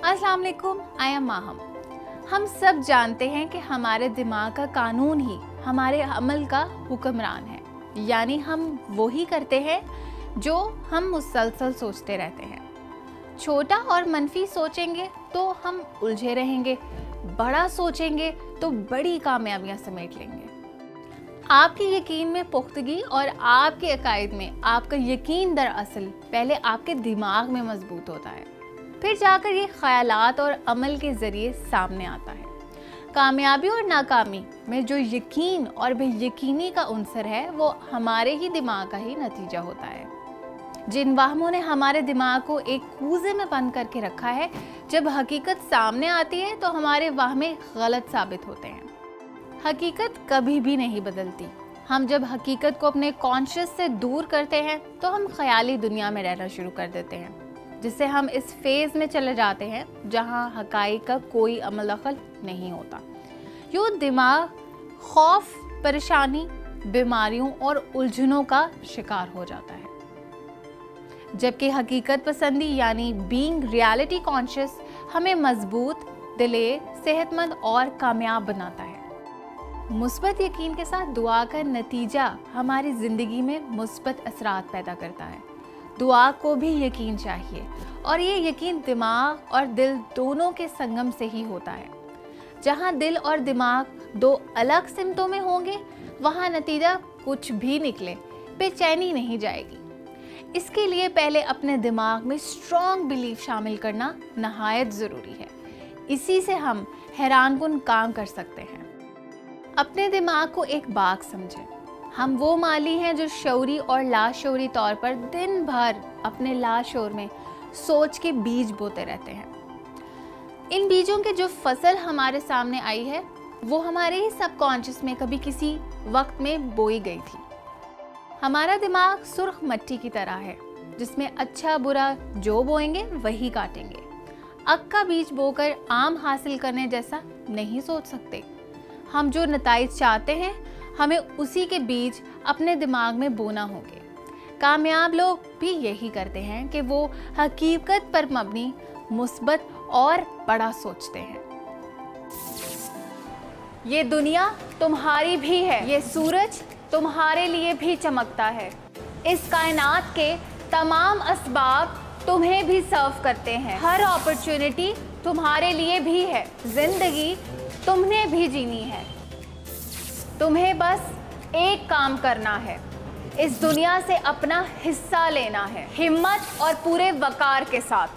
अस्सलाम वालेकुम I am Maham. हम सब जानते हैं कि हमारे दिमाग का कानून ही हमारे अमल का हुक्मरान है। यानी हम वो ही करते हैं जो हम मुसलसल सोचते रहते हैं। छोटा और मनफी सोचेंगे तो हम उलझे रहेंगे, बड़ा सोचेंगे तो बड़ी कामयाबियाँ समेट लेंगे। आपके यकीन में पुख्तगी और आपके अकायद में आपका यकीन दरअसल पहले आपके दिमाग में मज़बूत होता है। फिर जाकर ये ख्यालात और अमल के ज़रिए सामने आता है। कामयाबी और नाकामी में जो यकीन और बेयकीनी का अंसर है, वो हमारे ही दिमाग का ही नतीजा होता है। जिन वाहमों ने हमारे दिमाग को एक कूजे में बंद करके रखा है, जब हकीकत सामने आती है तो हमारे वाहमे गलत साबित होते हैं। हकीकत कभी भी नहीं बदलती। हम जब हकीकत को अपने कॉन्शियस से दूर करते हैं तो हम ख्याली दुनिया में रहना शुरू कर देते हैं। जिससे हम इस फ़ेज़ में चले जाते हैं, जहाँ हकाई का कोई अमल दखल नहीं होता। यूँ दिमाग खौफ, परेशानी, बीमारियों और उलझनों का शिकार हो जाता है। जबकि हकीकत पसंदी यानी बीइंग रियलिटी कॉन्शियस हमें मज़बूत दिलेर सेहतमंद और कामयाब बनाता है। मुस्बत यकीन के साथ दुआ का नतीजा हमारी ज़िंदगी में मुस्बत असरात पैदा करता है। दुआ को भी यकीन चाहिए। और ये यकीन दिमाग और दिल दोनों के संगम से ही होता है। जहाँ दिल और दिमाग दो अलग सिमतों में होंगे, वहाँ नतीजा कुछ भी निकले, बेचैनी नहीं जाएगी। इसके लिए पहले अपने दिमाग में स्ट्रॉन्ग बिलीफ शामिल करना नहायत ज़रूरी है। इसी से हम हैरान कन काम कर सकते हैं। अपने दिमाग को एक बाग समझें। हम वो माली हैं जो शौरी और लाशौरी तौर पर दिन भर अपने लाशोर में सोच के बीज बोते रहते हैं। इन बीजों के जो फ़सल हमारे सामने आई है, वो हमारे ही सबकॉन्शियस में कभी किसी वक्त में बोई गई थी। हमारा दिमाग सुर्ख मट्टी की तरह है, जिसमें अच्छा बुरा जो बोएँगे, वही काटेंगे। अक का बीज बोकर आम हासिल करने जैसा नहीं सोच सकते। हम जो नतज चाहते हैं हमें उसी के बीज अपने दिमाग में बोना होंगे। कामयाब लोग भी यही करते हैं कि वो हकीकत पर मबनी, मुस्बत और बड़ा सोचते हैं। ये दुनिया तुम्हारी भी है, ये सूरज तुम्हारे लिए भी चमकता है। इस कायनात के तमाम असबाब तुम्हें भी सर्व करते हैं। हर अपॉर्चुनिटी तुम्हारे लिए भी है, ज़िंदगी तुमने भी जीनी है। तुम्हें बस एक काम करना है। इस दुनिया से अपना हिस्सा लेना है। हिम्मत और पूरे वकार के साथ।